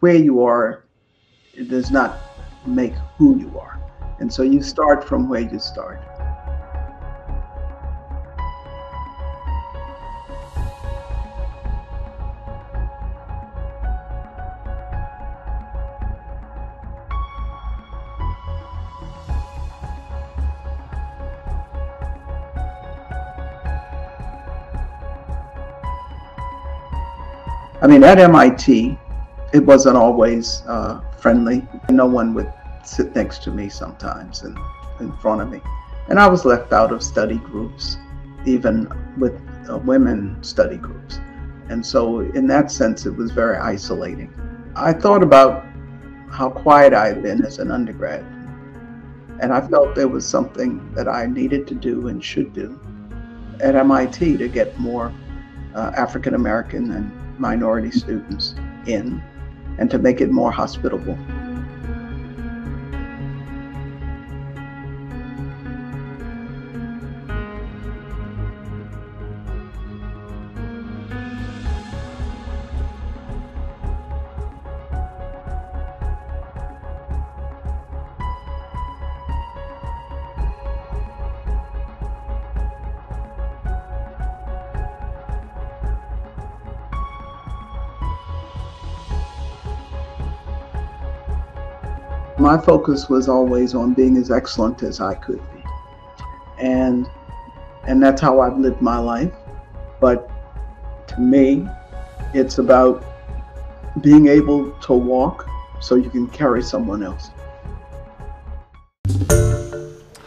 where you are it does not make who you are. And so you start from where you start. I mean, at MIT, it wasn't always uh, friendly. No one would sit next to me sometimes and in front of me. And I was left out of study groups, even with uh, women study groups. And so, in that sense, it was very isolating. I thought about how quiet I had been as an undergrad. And I felt there was something that I needed to do and should do at MIT to get more uh, African American and minority students in and to make it more hospitable. My focus was always on being as excellent as I could be. And and that's how I've lived my life. But to me, it's about being able to walk so you can carry someone else.